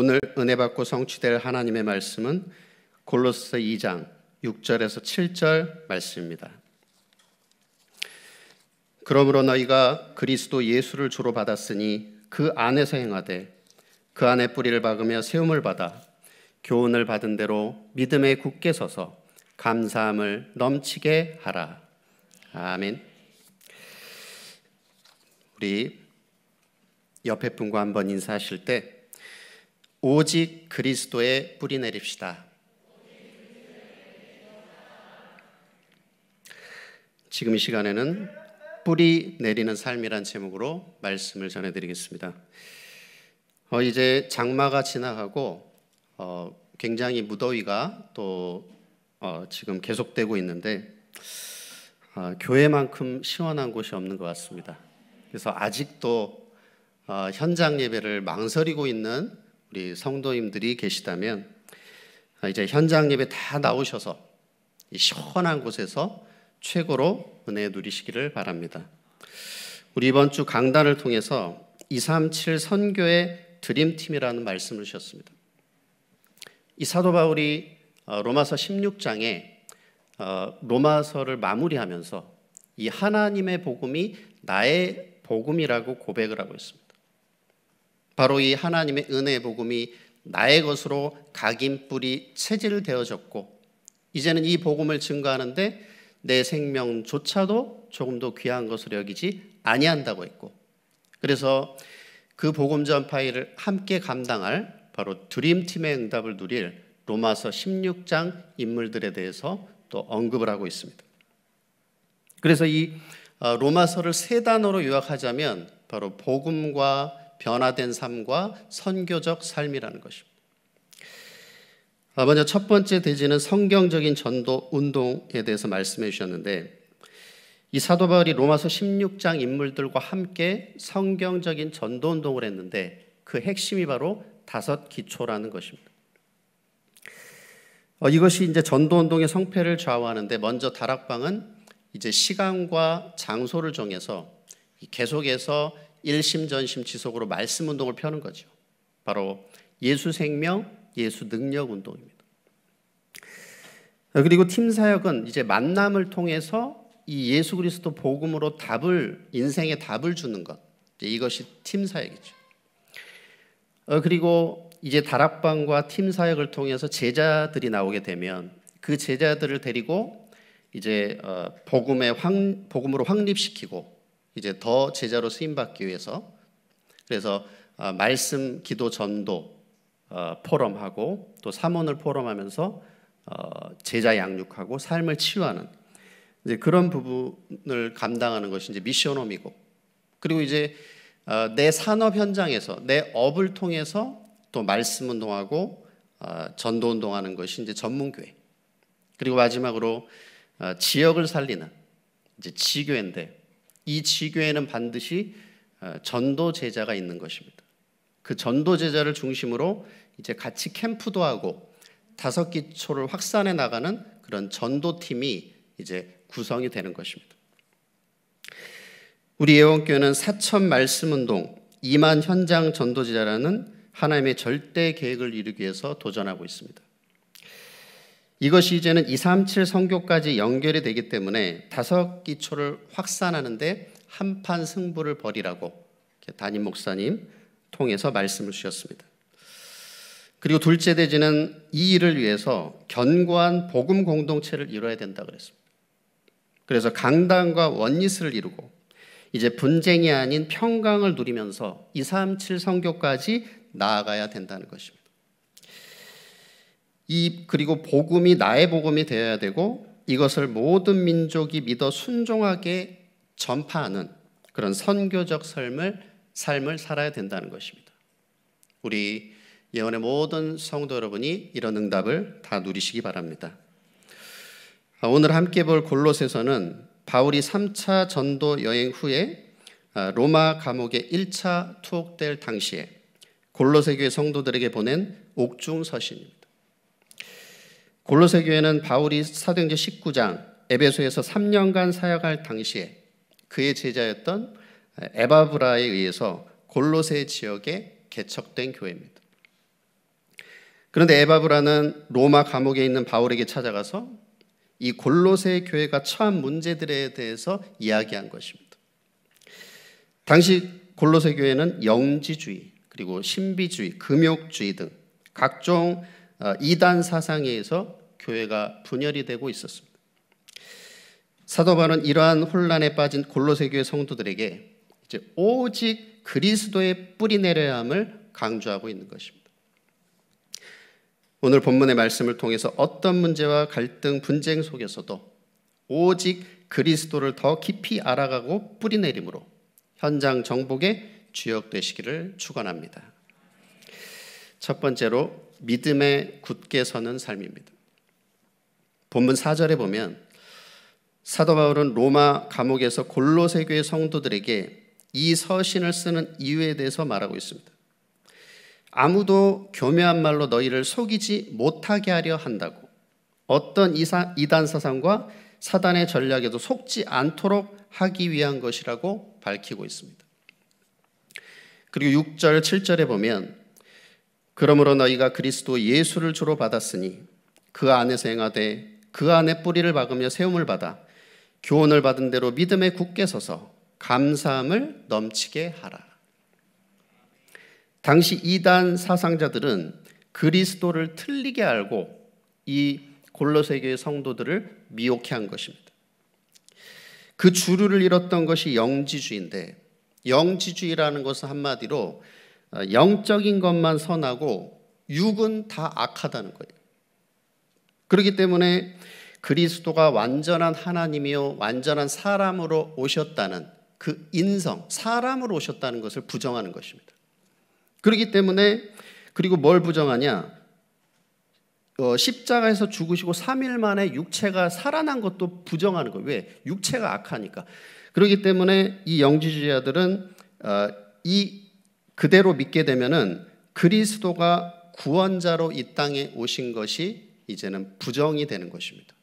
오늘 은혜 받고 성취될 하나님의 말씀은 골로새 2장 6절에서 7절 말씀입니다. 그러므로 너희가 그리스도 예수를 주로 받았으니 그 안에서 행하되 그 안에 뿌리를 박으며 세움을 받아 교훈을 받은 대로 믿음에 굳게 서서 감사함을 넘치게 하라. 아멘. 우리 옆에 분과 한번 인사하실 때 오직 그리스도에 뿌리 내립시다. 지금 이 시간에는 뿌리 내리는 삶이란 제목으로 말씀을 전해드리겠습니다. 어, 이제 장마가 지나가고 어, 굉장히 무더위가 또 어, 지금 계속되고 있는데 어, 교회만큼 시원한 곳이 없는 것 같습니다. 그래서 아직도 어, 현장 예배를 망설이고 있는 우리 성도님들이 계시다면 아, 이제 현장 예배 다 나오셔서 시원한 곳에서 최고로 은혜 누리시기를 바랍니다. 우리 이번 주 강단을 통해서 237 선교의 드림팀이라는 말씀을 주셨습니다. 이 사도 바울이 어, 로마서 16장에 어, 로마서를 마무리하면서 이 하나님의 복음이 나의 복음이라고 고백을 하고 있습니다. 바로 이 하나님의 은혜의 복음이 나의 것으로 각인 뿌리 체질되어졌고 이제는 이 복음을 증거하는데 내 생명조차도 조금 더 귀한 것으로 여기지 아니한다고 했고 그래서 그 복음 전파일을 함께 감당할 바로 드림팀의 응답을 누릴 로마서 16장 인물들에 대해서 또 언급을 하고 있습니다. 그래서 이 어, 로마서를 세 단어로 요약하자면 바로 복음과 변화된 삶과 선교적 삶이라는 것입니다. 아, 먼저 첫 번째 대지는 성경적인 전도 운동에 대해서 말씀해 주셨는데 이 사도 바울이 로마서 16장 인물들과 함께 성경적인 전도 운동을 했는데 그 핵심이 바로 다섯 기초라는 것입니다. 어, 이것이 이제 전도 운동의 성패를 좌우하는데 먼저 다락방은 이제 시간과 장소를 정해서 계속해서 일심전심 지속으로 말씀 운동을 펴는 거죠. 바로 예수 생명, 예수 능력 운동입니다. 그리고 팀 사역은 이제 만남을 통해서 이 예수 그리스도 복음으로 답을 인생의 답을 주는 것 이것이 팀 사역이죠. 어, 그리고 이제 다락방과 팀 사역을 통해서 제자들이 나오게 되면 그 제자들을 데리고 이제 어, 복음의 확, 복음으로 확립시키고 이제 더 제자로 쓰임 받기 위해서. 그래서 어, 말씀 기도 전도 어, 포럼하고 또 사문을 포럼하면서 어, 제자 양육하고 삶을 치유하는 이제 그런 부분을 감당하는 것이 이제 미션홈이고. 그리고 이제 내 산업 현장에서 내 업을 통해서 또 말씀 운동하고 전도 운동하는 것이 이제 전문교회. 그리고 마지막으로 지역을 살리는 이제 지교회인데 이 지교에는 반드시 어, 전도 제자가 있는 것입니다. 그 전도 제자를 중심으로 이제 같이 캠프도 하고 다섯 기초를 확산해 나가는 그런 전도팀이 이제 구성이 되는 것입니다. 우리 예원교회는 사천 말씀 운동 2만 현장 전도제자라는 하나님의 절대 계획을 이루기 위해서 도전하고 있습니다. 이것이 이제는 237 성교까지 연결이 되기 때문에 다섯 기초를 확산하는데 한판 승부를 벌이라고 담임 목사님 통해서 말씀을 주셨습니다. 그리고 둘째 대지는 이 일을 위해서 견고한 복음 공동체를 이뤄야 된다 그랬습니다. 그래서 강단과 원리스를 이루고 이제 분쟁이 아닌 평강을 누리면서 237 성교까지 나아가야 된다는 것입니다. 이 그리고 복음이 나의 복음이 되어야 되고 이것을 모든 민족이 믿어 순종하게 전파하는 그런 선교적 삶을 삶을 살아야 된다는 것입니다. 우리 예언의 모든 성도 여러분이 이런 응답을 다 누리시기 바랍니다. 아, 오늘 함께 볼 골로새서는 바울이 3차 전도 여행 후에 아, 로마 감옥에 1차 투옥될 당시에 골로새 교회 성도들에게 보낸 옥중 서신입니다. 골로새 교회는 바울이 사도행전 19장 에베소에서 3년간 사역할 당시에 그의 제자였던 에바브라에 의해서 골로새 지역에 개척된 교회입니다. 그런데 에바브라는 로마 감옥에 있는 바울에게 찾아가서 이 골로새 교회가 처한 문제들에 대해서 이야기한 것입니다. 당시 골로새 교회는 영지주의 그리고 신비주의, 금욕주의 등 각종 어, 이단 사상에 의해서 교회가 분열이 되고 있었습니다. 사도 바울은 이러한 혼란에 빠진 골로새 교회 성도들에게 이제 오직 그리스도의 뿌리 내려야 함을 강조하고 있는 것입니다. 오늘 본문의 말씀을 통해서 어떤 문제와 갈등, 분쟁 속에서도 오직 그리스도를 더 깊이 알아가고 뿌리 내림으로 현장 정복의 주역 되시기를 축원합니다. 첫 번째로 믿음에 굳게 서는 삶입니다. 본문 4절에 보면 사도 바울은 로마 감옥에서 골로새 교회 성도들에게 이 서신을 쓰는 이유에 대해서 말하고 있습니다. 아무도 교묘한 말로 너희를 속이지 못하게 하려 한다고. 어떤 이단 사상과 사단의 전략에도 속지 않도록 하기 위한 것이라고 밝히고 있습니다. 그리고 6절, 7절에 보면 그러므로 너희가 그리스도 예수를 주로 받았으니 그 안에서 행하되 그 안에 뿌리를 박으며 세움을 받아 교훈을 받은 대로 믿음에 굳게 서서 감사함을 넘치게 하라. 당시 이단 사상자들은 그리스도를 틀리게 알고 이 골로새 교의 성도들을 미혹해 한 것입니다. 그 주류를 잃었던 것이 영지주의인데 영지주의라는 것은 한마디로 어, 영적인 것만 선하고 육은 다 악하다는 거예요. 그렇기 때문에 그리스도가 완전한 하나님이요 완전한 사람으로 오셨다는 그 인성, 사람으로 오셨다는 것을 부정하는 것입니다. 그렇기 때문에 그리고 뭘 부정하냐? 어, 십자가에서 죽으시고 3일 만에 육체가 살아난 것도 부정하는 거예요. 왜? 육체가 악하니까. 그렇기 때문에 이 영지주의자들은 어, 이 그대로 믿게 되면은 그리스도가 구원자로 이 땅에 오신 것이 이제는 부정이 되는 것입니다.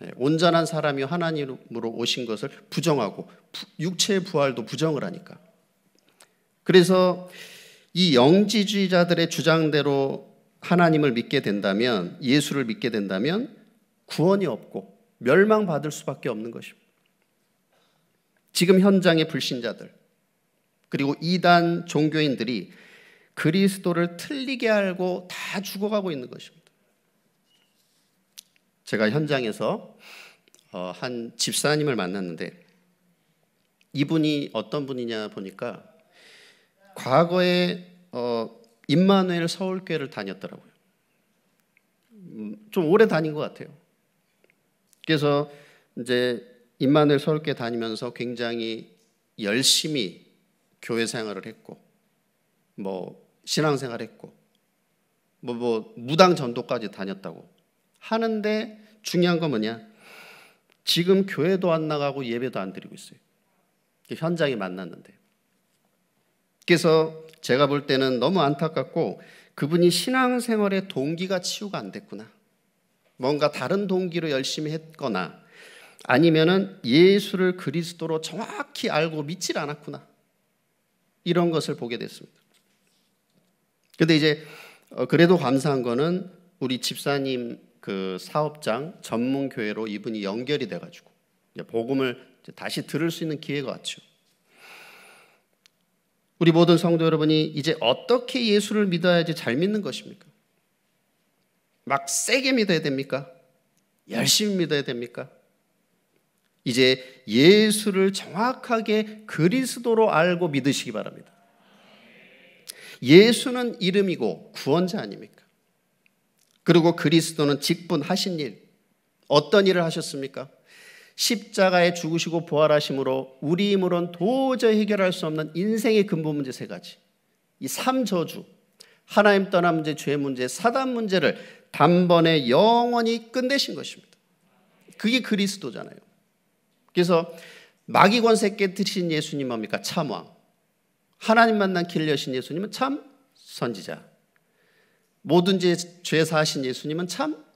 네, 온전한 사람이 하나님으로 오신 것을 부정하고 육체의 부활도 부정을 하니까. 그래서 이 영지주의자들의 주장대로 하나님을 믿게 된다면 예수를 믿게 된다면 구원이 없고 멸망받을 수밖에 없는 것입니다. 지금 현장의 불신자들 그리고 이단 종교인들이 그리스도를 틀리게 알고 다 죽어가고 있는 것입니다. 제가 현장에서 어, 한 집사님을 만났는데 이분이 어떤 분이냐 보니까 과거에 어, 임마누엘 서울교회를 다녔더라고요. 음, 좀 오래 다닌 것 같아요. 그래서 이제 임마누엘 서울교회 다니면서 굉장히 열심히 교회 생활을 했고, 뭐 신앙 생활 했고, 뭐, 뭐 무당 전도까지 다녔다고 하는데 중요한 건 뭐냐? 지금 교회도 안 나가고 예배도 안 드리고 있어요. 현장에 만났는데. 그래서 제가 볼 때는 너무 안타깝고 그분이 신앙생활의 동기가 치유가 안 됐구나. 뭔가 다른 동기로 열심히 했거나 아니면은 예수를 그리스도로 정확히 알고 믿질 않았구나. 이런 것을 보게 됐습니다. 근데 이제 어, 그래도 감사한 거는 우리 집사님 그 사업장 전문 교회로 이분이 연결이 돼 가지고 복음을 다시 들을 수 있는 기회가 왔죠. 우리 모든 성도 여러분이 이제 어떻게 예수를 믿어야지 잘 믿는 것입니까? 막 세게 믿어야 됩니까? 열심히 믿어야 됩니까? 이제 예수를 정확하게 그리스도로 알고 믿으시기 바랍니다. 예수는 이름이고 구원자 아닙니까? 그리고 그리스도는 직분 하신 일, 어떤 일을 하셨습니까? 십자가에 죽으시고 부활하심으로 우리 힘으로는 도저히 해결할 수 없는 인생의 근본 문제 세 가지. 이 삼저주, 하나님 떠난 문제, 죄 문제, 사단 문제를 단번에 영원히 끝내신 것입니다. 그게 그리스도잖아요. 그래서 마귀 권세 깨뜨신 예수님 뭡니까? 참왕. 하나님 만난 길 여신 예수님은 참 선지자. 뭐든지 죄 사하신 예수님은 참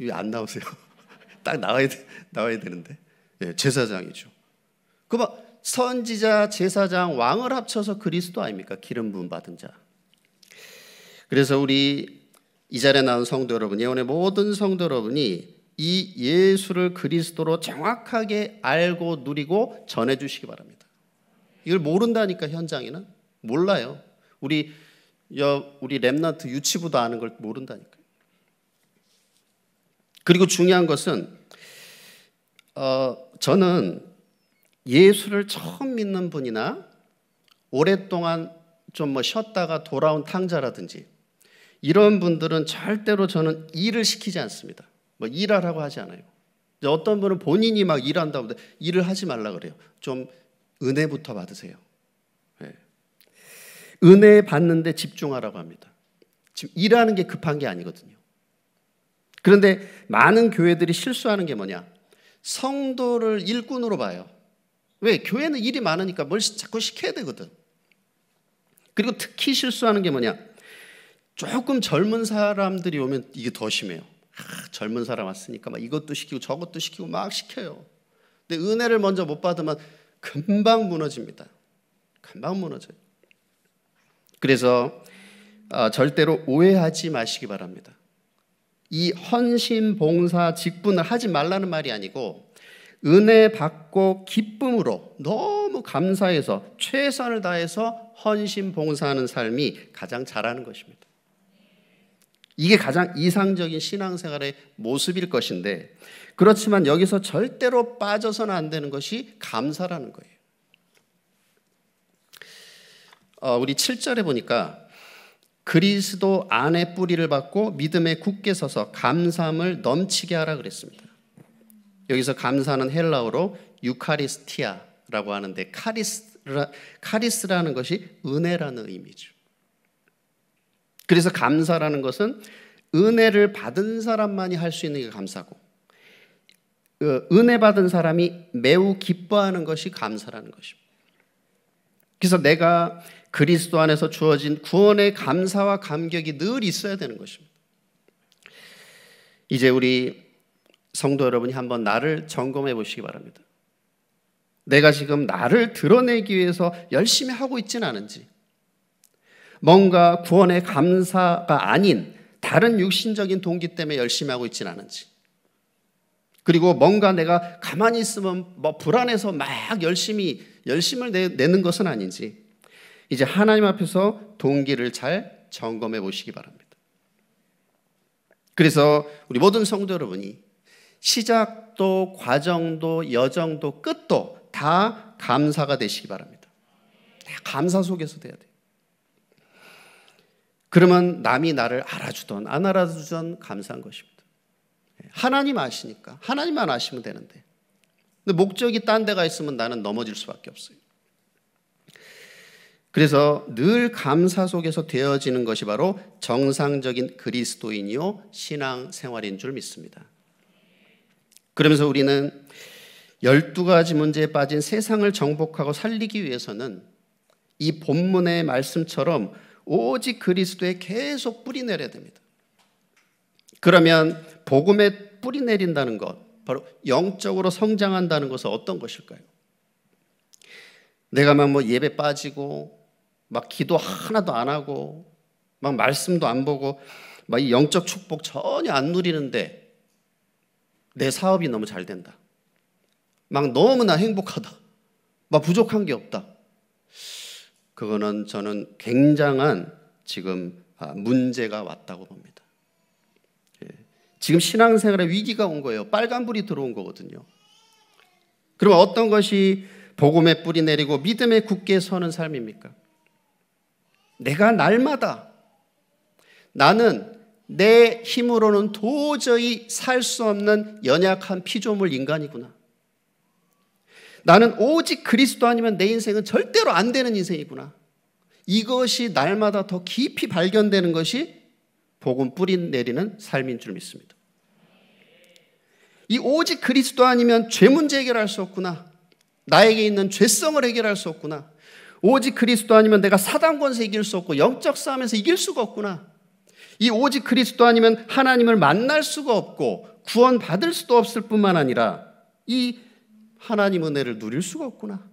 왜 안 나오세요? 딱 나와야, 나와야 되는데. 예, 제사장이죠. 그만 선지자, 제사장, 왕을 합쳐서 그리스도 아닙니까? 기름 부음 받은 자. 그래서 우리 이 자리에 나온 성도 여러분, 예원의 모든 성도 여러분이 이 예수를 그리스도로 정확하게 알고 누리고 전해 주시기 바랍니다. 이걸 모른다니까 현장에는 몰라요. 우리 우리 렘넌트 유치부도 아는 걸 모른다니까. 그리고 중요한 것은 어, 저는 예수를 처음 믿는 분이나 오랫동안 좀 뭐 쉬었다가 돌아온 탕자라든지 이런 분들은 절대로 저는 일을 시키지 않습니다. 뭐 일하라고 하지 않아요. 어떤 분은 본인이 막 일한다고 일을 하지 말라 그래요. 좀 은혜부터 받으세요. 네. 은혜 받는데 집중하라고 합니다. 지금 일하는 게 급한 게 아니거든요. 그런데 많은 교회들이 실수하는 게 뭐냐? 성도를 일꾼으로 봐요. 왜? 교회는 일이 많으니까 뭘 자꾸 시켜야 되거든. 그리고 특히 실수하는 게 뭐냐? 조금 젊은 사람들이 오면 이게 더 심해요. 아, 젊은 사람 왔으니까 막 이것도 시키고 저것도 시키고 막 시켜요. 근데 은혜를 먼저 못 받으면 금방 무너집니다. 금방 무너져요. 그래서 어, 절대로 오해하지 마시기 바랍니다. 이 헌신 봉사 직분을 하지 말라는 말이 아니고 은혜 받고 기쁨으로 너무 감사해서 최선을 다해서 헌신 봉사하는 삶이 가장 잘하는 것입니다. 이게 가장 이상적인 신앙생활의 모습일 것인데 그렇지만 여기서 절대로 빠져서는 안 되는 것이 감사라는 거예요. 어, 우리 7절에 보니까 그리스도 안에 뿌리를 받고 믿음에 굳게 서서 감사함을 넘치게 하라 그랬습니다. 여기서 감사는 헬라어로 유카리스티아라고 하는데 카리스라, 카리스라는 것이 은혜라는 의미죠. 그래서 감사라는 것은 은혜를 받은 사람만이 할 수 있는 게 감사고 그 은혜 받은 사람이 매우 기뻐하는 것이 감사라는 것입니다. 그래서 내가 그리스도 안에서 주어진 구원의 감사와 감격이 늘 있어야 되는 것입니다. 이제 우리 성도 여러분이 한번 나를 점검해 보시기 바랍니다. 내가 지금 나를 드러내기 위해서 열심히 하고 있지는 않은지, 뭔가 구원의 감사가 아닌 다른 육신적인 동기 때문에 열심히 하고 있지는 않은지, 그리고 뭔가 내가 가만히 있으면 뭐 불안해서 막 열심히 열심을 내, 는 것은 아닌지 이제 하나님 앞에서 동기를 잘 점검해 보시기 바랍니다. 그래서 우리 모든 성도 여러분이 시작도 과정도 여정도 끝도 다 감사가 되시기 바랍니다. 감사 속에서 돼야 돼요. 그러면 남이 나를 알아주던 안 알아주던 감사한 것입니다. 하나님 아시니까 하나님만 아시면 되는데 근데 목적이 딴 데가 있으면 나는 넘어질 수밖에 없어요. 그래서 늘 감사 속에서 되어지는 것이 바로 정상적인 그리스도인이요 신앙 생활인 줄 믿습니다. 그러면서 우리는 12가지 문제에 빠진 세상을 정복하고 살리기 위해서는 이 본문의 말씀처럼 오직 그리스도에 계속 뿌리 내려야 됩니다. 그러면 복음에 뿌리 내린다는 것, 바로 영적으로 성장한다는 것은 어떤 것일까요? 내가 막 뭐 예배 빠지고, 막 기도 하나도 안 하고, 막 말씀도 안 보고, 막 이 영적 축복 전혀 안 누리는데 내 사업이 너무 잘 된다. 막 너무나 행복하다. 막 부족한 게 없다. 그거는 저는 굉장한 지금 아, 문제가 왔다고 봅니다. 지금 신앙생활에 위기가 온 거예요. 빨간불이 들어온 거거든요. 그럼 어떤 것이 복음의 뿌리 내리고 믿음에 굳게 서는 삶입니까? 내가 날마다 나는 내 힘으로는 도저히 살 수 없는 연약한 피조물 인간이구나. 나는 오직 그리스도 아니면 내 인생은 절대로 안 되는 인생이구나. 이것이 날마다 더 깊이 발견되는 것이 복음 뿌리 내리는 삶인 줄 믿습니다. 이 오직 그리스도 아니면 죄 문제 해결할 수 없구나. 나에게 있는 죄성을 해결할 수 없구나. 오직 그리스도 아니면 내가 사단 권세 이길 수 없고 영적 싸움에서 이길 수가 없구나. 이 오직 그리스도 아니면 하나님을 만날 수가 없고 구원 받을 수도 없을 뿐만 아니라 이 하나님 은혜를 누릴 수가 없구나.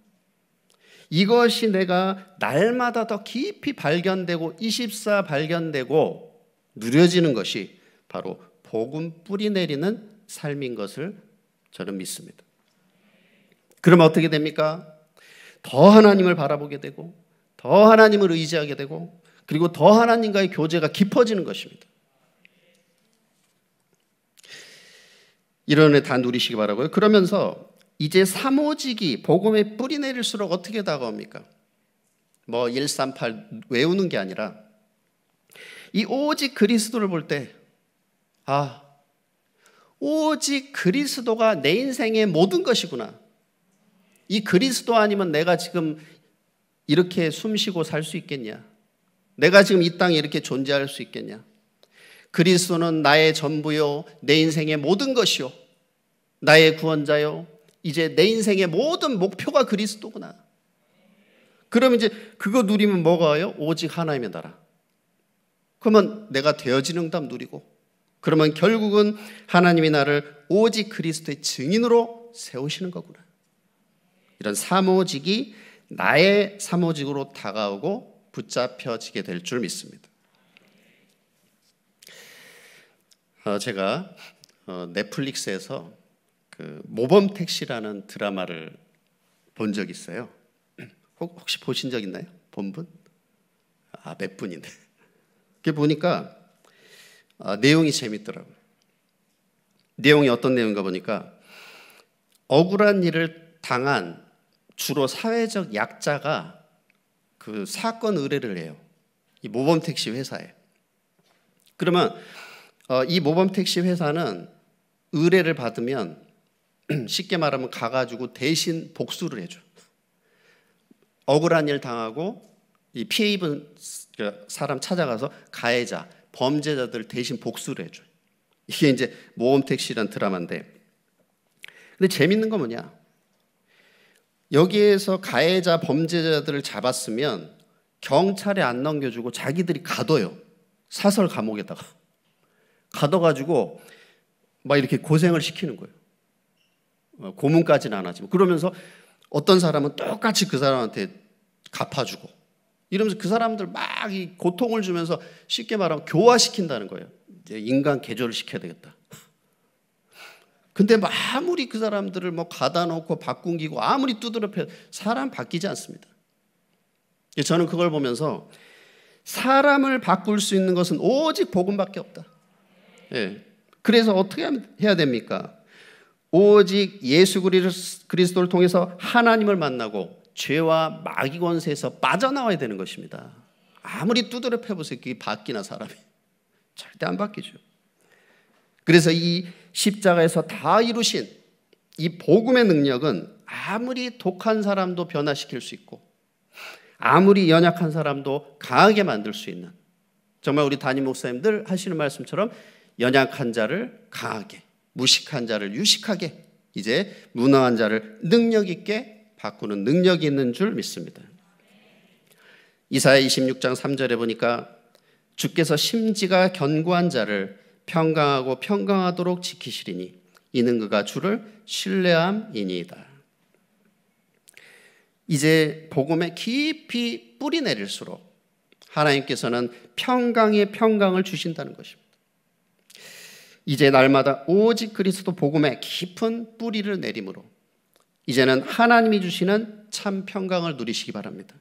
이것이 내가 날마다 더 깊이 발견되고 24 발견되고 누려지는 것이 바로 복음 뿌리 내리는 삶인 것을 저는 믿습니다. 그러면 어떻게 됩니까? 더 하나님을 바라보게 되고 더 하나님을 의지하게 되고 그리고 더 하나님과의 교제가 깊어지는 것입니다. 이런 애 다 누리시기 바라고요. 그러면서 이제 사모직이 복음에 뿌리 내릴수록 어떻게 다가옵니까? 뭐 138 외우는 게 아니라 이 오직 그리스도를 볼 때 아, 오직 그리스도가 내 인생의 모든 것이구나. 이 그리스도 아니면 내가 지금 이렇게 숨 쉬고 살 수 있겠냐? 내가 지금 이 땅에 이렇게 존재할 수 있겠냐? 그리스도는 나의 전부요, 내 인생의 모든 것이요, 나의 구원자요, 이제 내 인생의 모든 목표가 그리스도구나. 그러면 이제 그거 누리면 뭐가 와요? 오직 하나님의 나라. 그러면 내가 되어진 응답 누리고, 그러면 결국은 하나님이 나를 오직 그리스도의 증인으로 세우시는 거구나. 이런 사모직이 나의 사모직으로 다가오고 붙잡혀지게 될 줄 믿습니다. 어, 제가 어, 넷플릭스에서 그 모범 택시라는 드라마를 본 적 있어요. 혹 시 보신 적 있나요? 본 분? 아, 몇 분인데. 그게 보니까 아, 내용이 재밌더라고요. 내용이 어떤 내용인가 보니까 억울한 일을 당한 주로 사회적 약자가 그 사건 의뢰를 해요. 이 모범 택시 회사에. 그러면 어, 이 모범 택시 회사는 의뢰를 받으면 쉽게 말하면 가가지고 대신 복수를 해줘. 억울한 일 당하고 이 피해 입은 그 사람 찾아가서 가해자, 범죄자들 대신 복수를 해줘. 이게 이제 모범 택시란 드라마인데. 근데 재밌는 건 뭐냐? 여기에서 가해자 범죄자들을 잡았으면 경찰에 안 넘겨주고 자기들이 가둬요. 사설 감옥에다가. 가둬가지고 막 이렇게 고생을 시키는 거예요. 어, 고문까지는 안 하지만. 그러면서 어떤 사람은 똑같이 그 사람한테 갚아주고 이러면서 그 사람들 막 이 고통을 주면서 쉽게 말하면 교화시킨다는 거예요. 이제 인간 개조를 시켜야 되겠다. 근데 뭐 아무리 그 사람들을 뭐 가다 놓고 바꾼기고 아무리 두드려 패 사람 바뀌지 않습니다. 저는 그걸 보면서 사람을 바꿀 수 있는 것은 오직 복음밖에 없다. 예. 그래서 어떻게 해야 됩니까? 오직 예수 그리스도를 통해서 하나님을 만나고 죄와 마귀 권세에서 빠져나와야 되는 것입니다. 아무리 두드려 패보세요. 그게 바뀌나 사람이. 절대 안 바뀌죠. 그래서 이 십자가에서 다 이루신 이 복음의 능력은 아무리 독한 사람도 변화시킬 수 있고 아무리 연약한 사람도 강하게 만들 수 있는 정말 우리 담임 목사님들 하시는 말씀처럼 연약한 자를 강하게 무식한 자를 유식하게 이제 무능한 자를 능력 있게 바꾸는 능력이 있는 줄 믿습니다. 이사야 26장 3절에 보니까 주께서 심지가 견고한 자를 평강하고 평강하도록 지키시리니 이는 그가 주를 신뢰함이니이다. 이제 복음에 깊이 뿌리 내릴수록 하나님께서는 평강의 평강을 주신다는 것입니다. 이제 날마다 오직 그리스도 복음에 깊은 뿌리를 내림으로 이제는 하나님이 주시는 참 평강을 누리시기 바랍니다.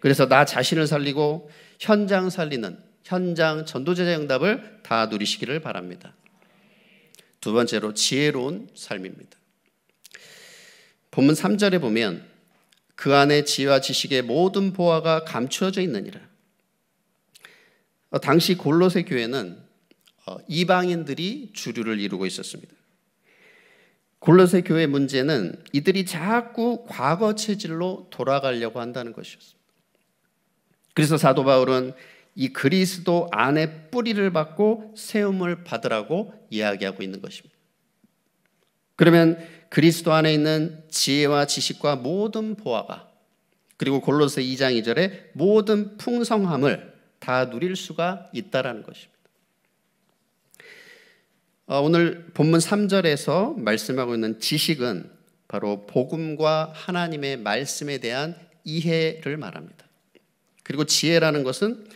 그래서 나 자신을 살리고 현장 살리는 현장 전도제자 응답을 다 누리시기를 바랍니다. 두 번째로 지혜로운 삶입니다. 본문 3절에 보면 그 안에 지혜와 지식의 모든 보화가 감추어져 있느니라. 어, 당시 골로새 교회는 어, 이방인들이 주류를 이루고 있었습니다. 골로새 교회 문제는 이들이 자꾸 과거 체질로 돌아가려고 한다는 것이었습니다. 그래서 사도 바울은 이 그리스도 안에 뿌리를 받고 세움을 받으라고 이야기하고 있는 것입니다. 그러면 그리스도 안에 있는 지혜와 지식과 모든 보화가 그리고 골로새 2장 2절에 모든 풍성함을 다 누릴 수가 있다라는 것입니다. 어, 오늘 본문 3절에서 말씀하고 있는 지식은 바로 복음과 하나님의 말씀에 대한 이해를 말합니다. 그리고 지혜라는 것은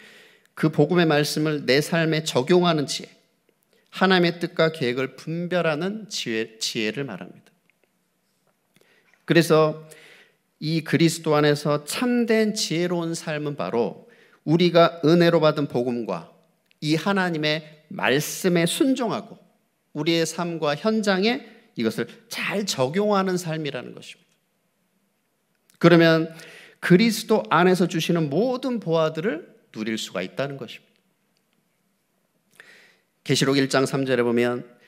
그 복음의 말씀을 내 삶에 적용하는 지혜, 하나님의 뜻과 계획을 분별하는 지혜, 지혜를 말합니다. 그래서 이 그리스도 안에서 참된 지혜로운 삶은 바로 우리가 은혜로 받은 복음과 이 하나님의 말씀에 순종하고 우리의 삶과 현장에 이것을 잘 적용하는 삶이라는 것입니다. 그러면 그리스도 안에서 주시는 모든 보화들을 누릴 수가 있다는 것입니다. 계시록 1장 3절에 보면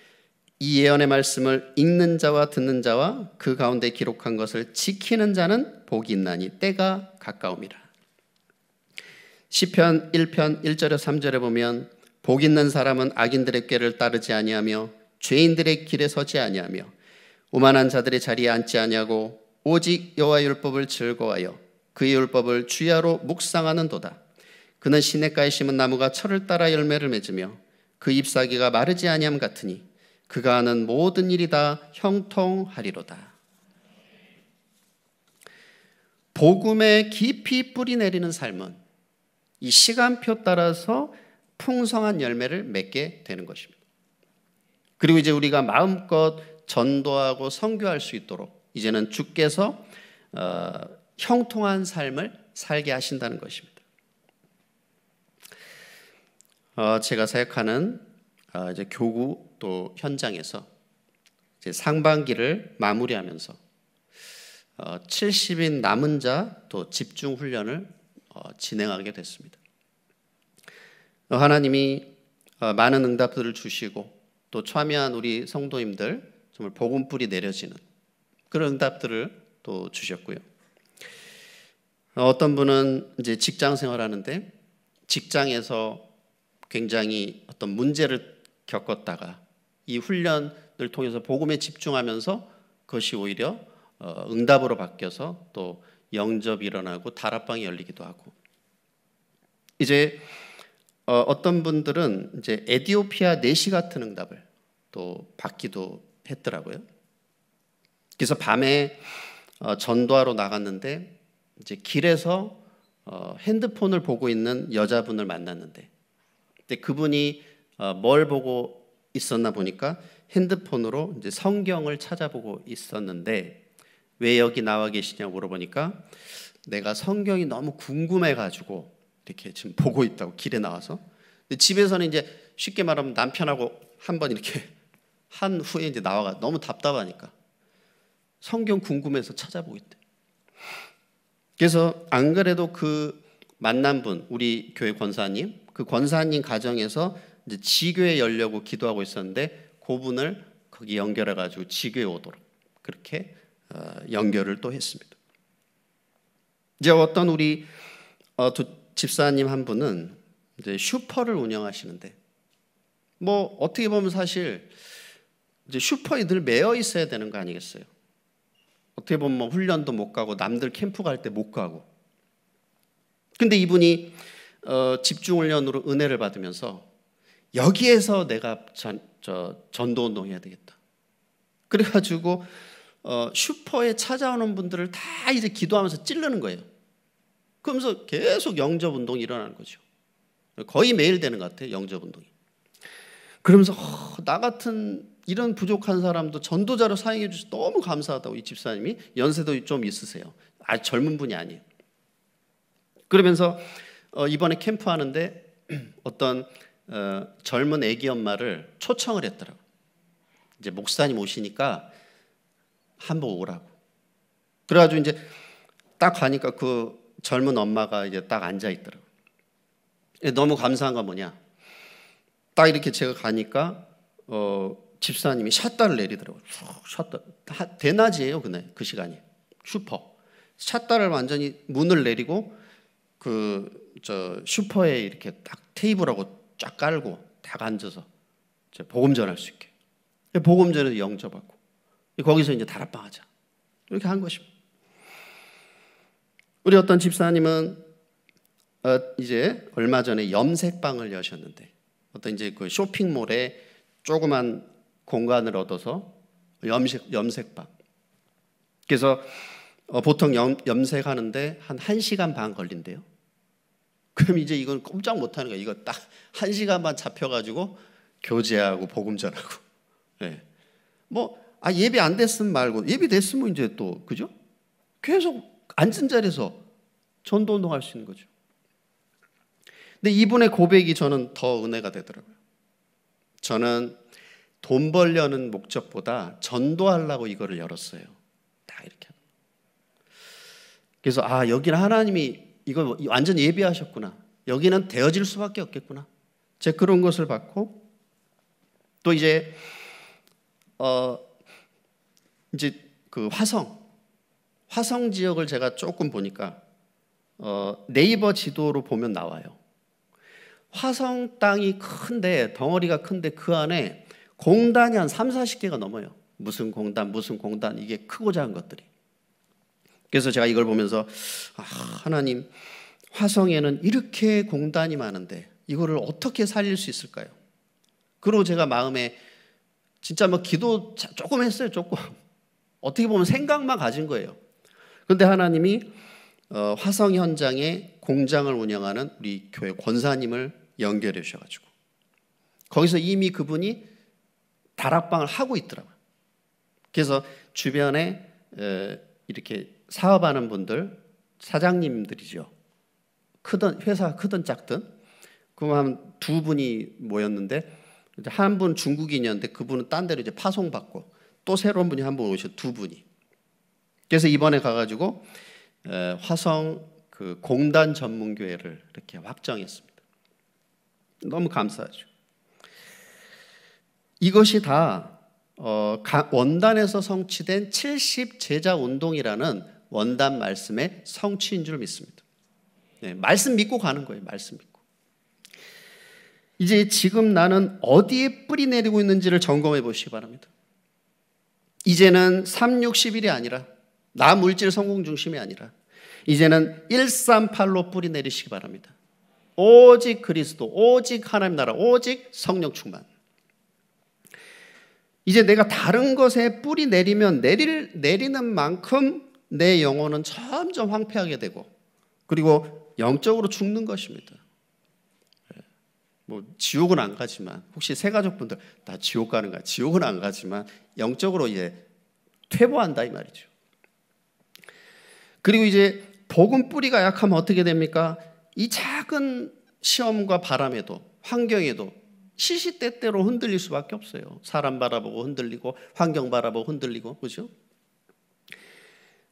이 예언의 말씀을 읽는 자와 듣는 자와 그 가운데 기록한 것을 지키는 자는 복이 있나니 때가 가까움이라. 시편 1편 1절에 3절에 보면 복 있는 사람은 악인들의 꾀를 따르지 아니하며 죄인들의 길에 서지 아니하며 오만한 자들의 자리에 앉지 아니하고 오직 여호와 율법을 즐거워하여 그의 율법을 주야로 묵상하는도다. 그는 시냇가에 심은 나무가 철을 따라 열매를 맺으며 그 잎사귀가 마르지 아니함 같으니 그가 하는 모든 일이 다 형통하리로다. 복음에 깊이 뿌리 내리는 삶은 이 시간표 따라서 풍성한 열매를 맺게 되는 것입니다. 그리고 이제 우리가 마음껏 전도하고 선교할 수 있도록 이제는 주께서 어, 형통한 삶을 살게 하신다는 것입니다. 어, 제가 사역하는 어, 이제 교구 또 현장에서 이제 상반기를 마무리하면서 어, 70인 남은 자 또 집중 훈련을 어, 진행하게 됐습니다. 어, 하나님이 어, 많은 응답들을 주시고 또 참여한 우리 성도님들 정말 복음불이 내려지는 그런 응답들을 또 주셨고요. 어, 어떤 분은 이제 직장 생활하는데 직장에서 굉장히 어떤 문제를 겪었다가 이 훈련을 통해서 복음에 집중하면서 그것이 오히려 어, 응답으로 바뀌어서 또 영접이 일어나고 다락방이 열리기도 하고 이제 어, 어떤 분들은 이제 에디오피아 내시 같은 응답을 또 받기도 했더라고요. 그래서 밤에 어, 전도하러 나갔는데 이제 길에서 어, 핸드폰을 보고 있는 여자분을 만났는데 근데 그분이 어, 뭘 보고 있었나 보니까 핸드폰으로 이제 성경을 찾아보고 있었는데 왜 여기 나와 계시냐고 물어보니까 내가 성경이 너무 궁금해 가지고 이렇게 지금 보고 있다고 길에 나와서 집에서는 이제 쉽게 말하면 남편하고 한 번 이렇게 한 후에 이제 나와가 너무 답답하니까 성경 궁금해서 찾아보고 있대. 그래서 안 그래도 그 만난 분 우리 교회 권사님 그 권사님 가정에서 이제 지교에 열려고 기도하고 있었는데 그분을 거기 연결해 가지고 지교에 오도록 그렇게 어, 연결을 또 했습니다. 이제 어떤 우리 어, 집사님 한 분은 이제 슈퍼를 운영하시는데 뭐 어떻게 보면 사실 이제 슈퍼에 늘 매여 있어야 되는 거 아니겠어요? 어떻게 보면 뭐 훈련도 못 가고 남들 캠프 갈 때 못 가고. 근데 이분이 어, 집중 훈련으로 은혜를 받으면서 여기에서 내가 전, 저 전도 운동 해야 되겠다. 그래가지고 어, 슈퍼에 찾아오는 분들을 다 이제 기도하면서 찌르는 거예요. 그러면서 계속 영접 운동이 일어나는 거죠. 거의 매일 되는 것 같아요. 영접 운동이. 그러면서 어, 나 같은 이런 부족한 사람도 전도자로 사용해 주셔서 너무 감사하다고 이 집사님이 연세도 좀 있으세요. 아 젊은 분이 아니에요. 그러면서 어, 이번에 캠프 하는데 어떤 어, 젊은 아기 엄마를 초청을 했더라고. 이제 목사님 오시니까 한번 오라고. 그래가지고 이제 딱 가니까 그 젊은 엄마가 이제 딱 앉아 있더라고. 너무 감사한 건 뭐냐? 딱 이렇게 제가 가니까 어, 집사님이 샷다를 내리더라고요. 샷다. 대낮이에요, 그날 그 시간이. 슈퍼. 샷다를 완전히 문을 내리고 그 저 슈퍼에 이렇게 딱 테이블하고 쫙 깔고 딱 앉아서 복음 전할 수 있게. 복음 전에서 영접하고 거기서 이제 다락방 하자. 이렇게 한 것입니다. 우리 어떤 집사님은 어, 이제 얼마 전에 염색방을 여셨는데 어떤 이제 그 쇼핑몰에 조그만 공간을 얻어서 염색 염색방. 그래서 어, 보통 염, 염색하는데 한 1시간 반 걸린대요. 그럼 이제 이건 꼼짝 못 하는 거예요. 이거 딱 1시간만 잡혀 가지고 교제하고 복음 전하고. 네. 뭐, 아, 예배 안 됐으면 말고, 예배 됐으면 이제 또, 그죠? 계속 앉은 자리에서 전도 운동할 수 있는 거죠. 근데 이분의 고백이 저는 더 은혜가 되더라고요. 저는 돈 벌려는 목적보다 전도하려고 이거를 열었어요. 딱 이렇게. 그래서 아 여기는 하나님이 이거 완전 예비하셨구나. 여기는 되어질 수밖에 없겠구나. 제 그런 것을 받고 또 이제 어 이제 그 화성 화성 지역을 제가 조금 보니까 어 네이버 지도로 보면 나와요. 화성 땅이 큰데 덩어리가 큰데 그 안에 공단이 한 3, 40개가 넘어요. 무슨 공단, 무슨 공단 이게 크고 작은 것들이. 그래서 제가 이걸 보면서 아, 하나님 화성에는 이렇게 공단이 많은데 이거를 어떻게 살릴 수 있을까요? 그리고 제가 마음에 진짜 뭐 기도 조금 했어요, 조금. 어떻게 보면 생각만 가진 거예요. 그런데 하나님이 어, 화성 현장에 공장을 운영하는 우리 교회 권사님을 연결해 주셔가지고 거기서 이미 그분이 다락방을 하고 있더라고요. 그래서 주변에 이렇게 사업하는 분들 사장님들이죠. 크든 회사 크든 작든 그럼 두 분이 모였는데 한 분 중국인이었는데 그분은 딴 데로 이제 파송받고 또 새로운 분이 한 분 오셔 두 분이. 그래서 이번에 가가지고 화성 그 공단 전문 교회를 이렇게 확정했습니다. 너무 감사하죠. 이것이 다 어, 원단에서 성취된 70 제자 운동이라는 원단 말씀의 성취인 줄 믿습니다. 네, 말씀 믿고 가는 거예요. 말씀 믿고. 이제 지금 나는 어디에 뿌리 내리고 있는지를 점검해 보시기 바랍니다. 이제는 3, 6, 10일이 아니라 나 물질 성공 중심이 아니라 이제는 138로 뿌리 내리시기 바랍니다. 오직 그리스도, 오직 하나님 나라, 오직 성령 충만. 이제 내가 다른 것에 뿌리 내리면 내릴, 내리는 만큼 내 영혼은 점점 황폐하게 되고 그리고 영적으로 죽는 것입니다. 예. 뭐 지옥은 안 가지만 혹시 새 가족분들 다 지옥 가는 가? 지옥은 안 가지만 영적으로 이제 퇴보한다 이 말이죠. 그리고 이제 복음 뿌리가 약하면 어떻게 됩니까? 이 작은 시험과 바람에도 환경에도 시시때때로 흔들릴 수밖에 없어요. 사람 바라보고 흔들리고 환경 바라보고 흔들리고 그렇죠?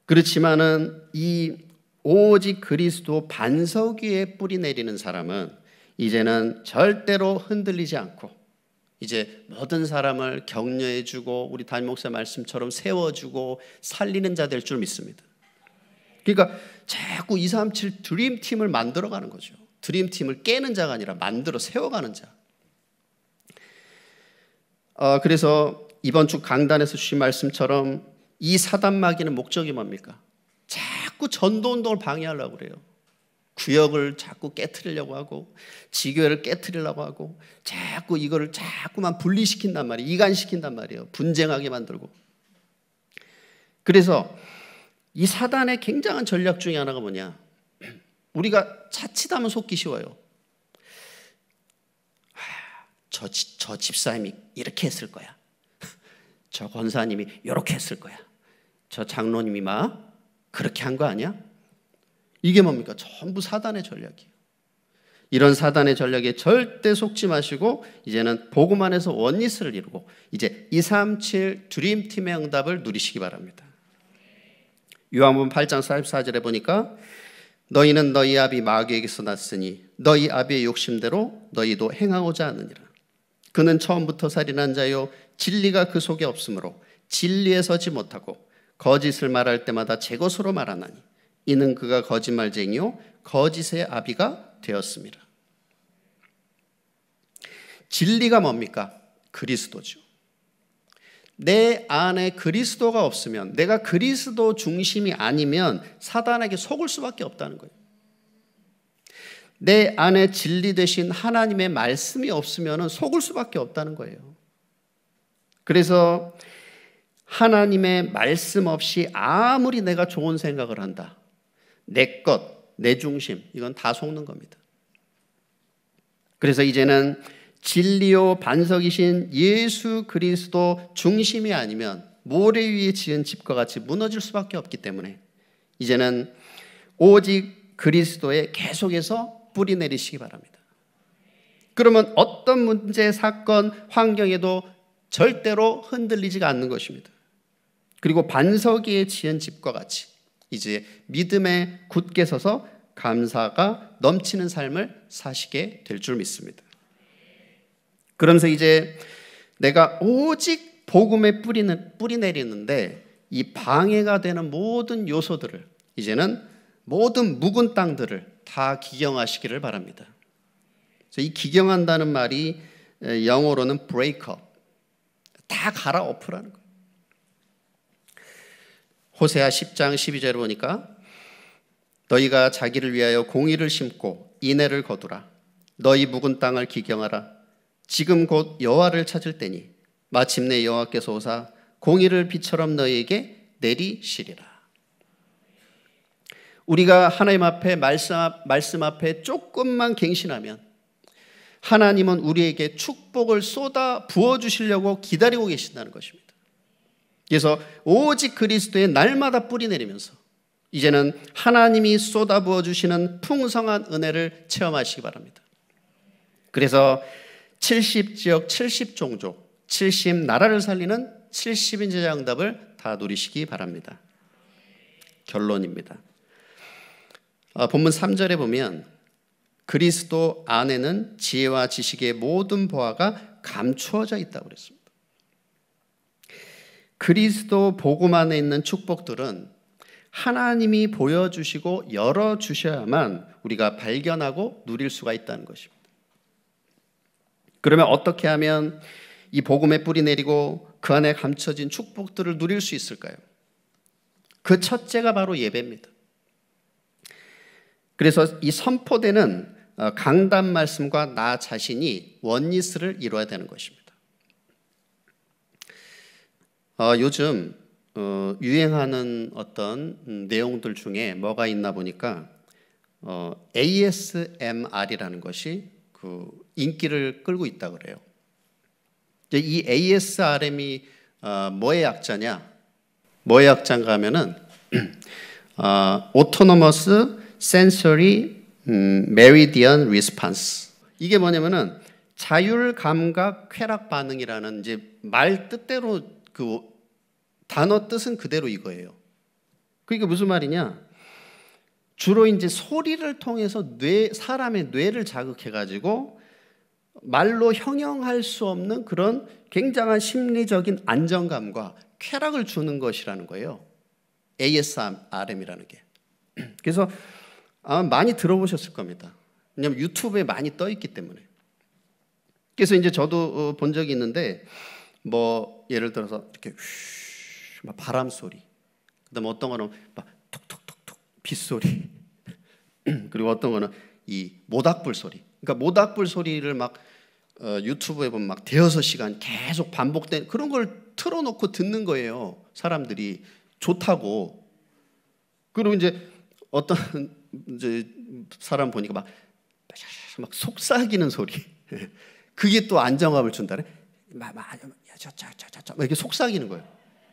그렇지만은 이 오직 그리스도 반석 위에 뿌리 내리는 사람은 이제는 절대로 흔들리지 않고 이제 모든 사람을 격려해주고 우리 담임 목사 말씀처럼 세워주고 살리는 자 될 줄 믿습니다. 그러니까 자꾸 237 드림팀을 만들어가는 거죠. 드림팀을 깨는 자가 아니라 만들어 세워가는 자. 어, 그래서 이번 주 강단에서 주신 말씀처럼 이 사단 마귀는 목적이 뭡니까? 자꾸 전도 운동을 방해하려고 그래요. 구역을 자꾸 깨뜨리려고 하고 지교회를 깨뜨리려고 하고 자꾸 이거를 자꾸만 분리시킨단 말이에요. 이간시킨단 말이에요. 분쟁하게 만들고. 그래서 이 사단의 굉장한 전략 중에 하나가 뭐냐? 우리가 자칫하면 속기 쉬워요. 저, 저 집사님이 이렇게 했을 거야. 저 권사님이 이렇게 했을 거야. 저 장로님이 막 그렇게 한 거 아니야? 이게 뭡니까? 전부 사단의 전략이에요. 이런 사단의 전략에 절대 속지 마시고 이제는 복음 안에서 원리스를 이루고 이제 237 드림팀의 응답을 누리시기 바랍니다. 요한복음 8장 44절에 보니까 너희는 너희 아비 마귀에게서 났으니 너희 아비의 욕심대로 너희도 행하고자 하느니라. 그는 처음부터 살인한 자요 진리가 그 속에 없으므로 진리에 서지 못하고 거짓을 말할 때마다 제 것으로 말하나니 이는 그가 거짓말쟁이요 거짓의 아비가 되었습니다. 진리가 뭡니까? 그리스도죠. 내 안에 그리스도가 없으면 내가 그리스도 중심이 아니면 사단에게 속을 수밖에 없다는 거예요. 내 안에 진리 되신 하나님의 말씀이 없으면 속을 수밖에 없다는 거예요. 그래서 하나님의 말씀 없이 아무리 내가 좋은 생각을 한다. 내 것, 내 중심, 이건 다 속는 겁니다. 그래서 이제는 진리요 반석이신 예수 그리스도 중심이 아니면 모래 위에 지은 집과 같이 무너질 수밖에 없기 때문에 이제는 오직 그리스도에 계속해서 뿌리 내리시기 바랍니다. 그러면 어떤 문제, 사건, 환경에도 절대로 흔들리지가 않는 것입니다. 그리고 반석 위에 지은 집과 같이 이제 믿음에 굳게 서서 감사가 넘치는 삶을 사시게 될 줄 믿습니다. 그러면서 이제 내가 오직 복음에 뿌리는 뿌리 내리는데 이 방해가 되는 모든 요소들을 이제는 모든 묵은 땅들을 다 기경하시기를 바랍니다. 이 기경한다는 말이 영어로는 break up, 다 갈아엎으라는. 호세아 10장 12절을 보니까 너희가 자기를 위하여 공의를 심고 인애를 거두라. 너희 묵은 땅을 기경하라. 지금 곧 여호와를 찾을 때니 마침내 여호와께서 오사 공의를 비처럼 너희에게 내리시리라. 우리가 하나님 앞에 말씀, 말씀 앞에 조금만 갱신하면 하나님은 우리에게 축복을 쏟아 부어 주시려고 기다리고 계신다는 것입니다. 그래서 오직 그리스도의 날마다 뿌리 내리면서 이제는 하나님이 쏟아 부어 주시는 풍성한 은혜를 체험하시기 바랍니다. 그래서 70 지역 70 종족 70 나라를 살리는 70인제자 응답을 다 누리시기 바랍니다. 결론입니다. 아, 본문 3절에 보면 그리스도 안에는 지혜와 지식의 모든 보화가 감추어져 있다고 그랬습니다. 그리스도 복음 안에 있는 축복들은 하나님이 보여주시고 열어주셔야만 우리가 발견하고 누릴 수가 있다는 것입니다. 그러면 어떻게 하면 이 복음의 뿌리 내리고 그 안에 감춰진 축복들을 누릴 수 있을까요? 그 첫째가 바로 예배입니다. 그래서 이 선포되는 어, 강단 말씀과 나 자신이 원리스를 이루어야 되는 것입니다. 어, 요즘 어, 유행하는 어떤 음, 내용들 중에 뭐가 있나 보니까 어, ASMR이라는 것이 그 인기를 끌고 있다 그래요. 이 ASRM이 어, 뭐의 약자냐? 뭐의 약자인가 하면은 어, Autonomous Sensory Meridian Response. 이게 뭐냐면은 자율 감각 쾌락 반응이라는 이제 말 뜻대로 그 단어 뜻은 그대로 이거예요. 그러니까 무슨 말이냐? 주로 이제 소리를 통해서 뇌 사람의 뇌를 자극해 가지고 말로 형용할 수 없는 그런 굉장한 심리적인 안정감과 쾌락을 주는 것이라는 거예요. ASRM이라는 게. 그래서 아마 많이 들어보셨을 겁니다. 왜냐하면 유튜브에 많이 떠 있기 때문에. 그래서 이제 저도 어, 본 적이 있는데 뭐 예를 들어서 이렇게 막 바람 소리, 그다음에 어떤 거는 막 톡톡톡톡 빗소리, 그리고 어떤 거는 이 모닥불 소리. 그러니까 모닥불 소리를 막 어, 유튜브에 보면 막 대여섯 시간 계속 반복된 그런 걸 틀어놓고 듣는 거예요. 사람들이 좋다고. 그리고 이제 어떤 이제 사람 보니까 막, 막 속삭이는 소리. 그게 또 안정감을 준다네. 막, 막, 저, 저, 저, 저, 저, 이렇게 속삭이는 거예요.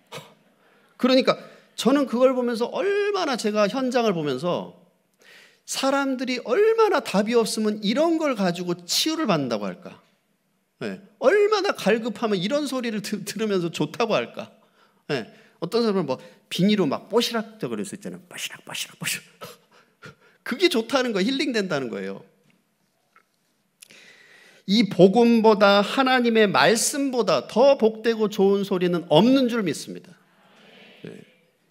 그러니까 저는 그걸 보면서 얼마나 제가 현장을 보면서 사람들이 얼마나 답이 없으면 이런 걸 가지고 치유를 받는다고 할까? 네. 얼마나 갈급하면 이런 소리를 드, 들으면서 좋다고 할까? 네. 어떤 사람은 뭐 비니로 막 그럴 수 있잖아요. 뽀시락, 뽀시락, 뽀시락. 그게 좋다는 거, 힐링된다는 거예요. 이 복음보다 하나님의 말씀보다 더 복되고 좋은 소리는 없는 줄 믿습니다. 네.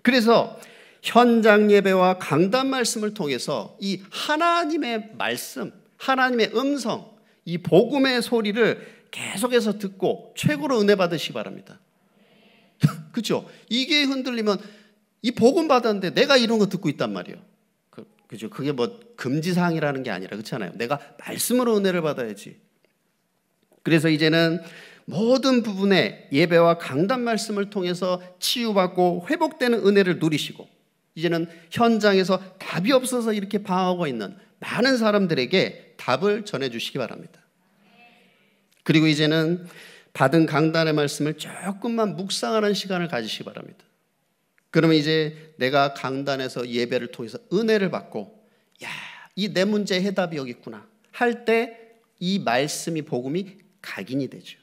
그래서 현장 예배와 강단 말씀을 통해서 이 하나님의 말씀, 하나님의 음성, 이 복음의 소리를 계속해서 듣고 최고로 은혜 받으시기 바랍니다. 그죠? 이게 흔들리면 이 복음 받았는데 내가 이런 거 듣고 있단 말이에요. 그, 그죠? 그게 뭐 금지사항이라는 게 아니라 그렇잖아요. 내가 말씀으로 은혜를 받아야지. 그래서 이제는 모든 부분에 예배와 강단 말씀을 통해서 치유받고 회복되는 은혜를 누리시고 이제는 현장에서 답이 없어서 이렇게 방황하고 있는 많은 사람들에게 답을 전해 주시기 바랍니다. 그리고 이제는 받은 강단의 말씀을 조금만 묵상하는 시간을 가지시기 바랍니다. 그러면 이제 내가 강단에서 예배를 통해서 은혜를 받고 야, 이 내 문제 해답이 여기 있구나. 할 때 이 말씀이 복음이 각인이 되죠.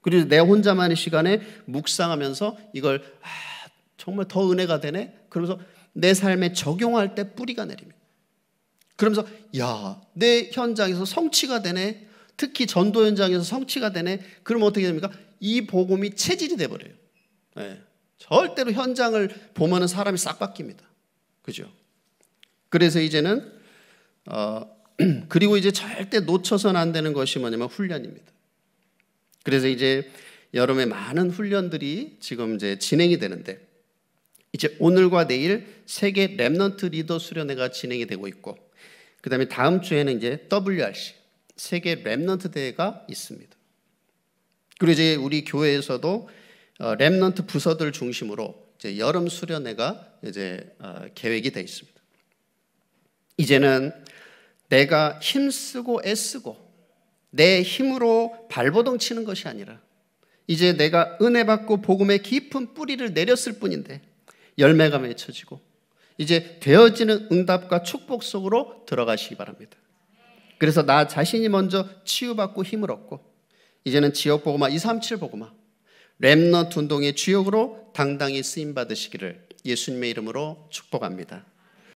그리고 내 혼자만의 시간에 묵상하면서 이걸 아, 정말 더 은혜가 되네. 그러면서 내 삶에 적용할 때 뿌리가 내립니다. 그러면서 야, 내 현장에서 성취가 되네. 특히 전도 현장에서 성취가 되네. 그럼 어떻게 됩니까? 이 복음이 체질이 돼 버려요. 네. 절대로 현장을 보면은 사람이 싹 바뀝니다. 그죠? 그래서 이제는 어 그리고 이제 절대 놓쳐서는 안 되는 것이 뭐냐면 훈련입니다. 그래서 이제 여름에 많은 훈련들이 지금 이제 진행이 되는데 이제 오늘과 내일 세계 Remnant 리더 수련회가 진행이 되고 있고 그 다음에 다음 주에는 이제 WRC 세계 Remnant 대회가 있습니다. 그리고 이제 우리 교회에서도 어, Remnant 부서들 중심으로 이제 여름 수련회가 이제 어, 계획이 되어 있습니다. 이제는 내가 힘쓰고 애쓰고 내 힘으로 발버둥 치는 것이 아니라 이제 내가 은혜 받고 복음의 깊은 뿌리를 내렸을 뿐인데 열매가 맺혀지고 이제 되어지는 응답과 축복 속으로 들어가시기 바랍니다. 그래서 나 자신이 먼저 치유받고 힘을 얻고 이제는 지역 보고마 237 보고마 렘너 운동의 주역으로 당당히 쓰임 받으시기를 예수님의 이름으로 축복합니다.